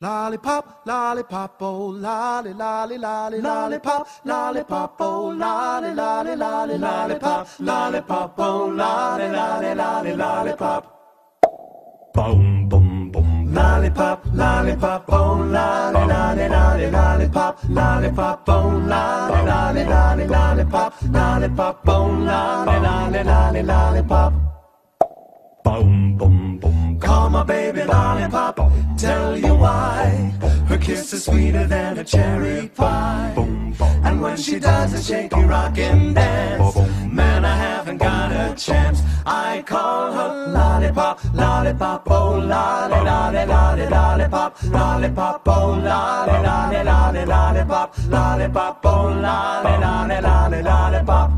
Lollipop, lollipop, oh lolly, lolly, lolly, lollipop, lollipop, oh lolly, lolly, lolly, lollipop, lollipop, oh lolly, lolly, lolly, lollipop. Boom, boom, boom. Lollipop, lollipop, oh lolly, lolly, lolly, lollipop, lollipop, oh lolly, lolly, lolly, lollipop, lollipop, oh lolly, lolly, lolly, lollipop. Boom, boom, boom. Call my baby lollipop. Tell you why. Her kiss is sweeter than a cherry pie. And when she does a shaky rockin' dance, man, I haven't got a chance. I call her lollipop, lollipop, oh lolly, lolly, lolly, lollipop, lollipop, oh lolly, lolly, lolly, lollipop, lollipop, oh lolly, lolly, lolly, lollipop.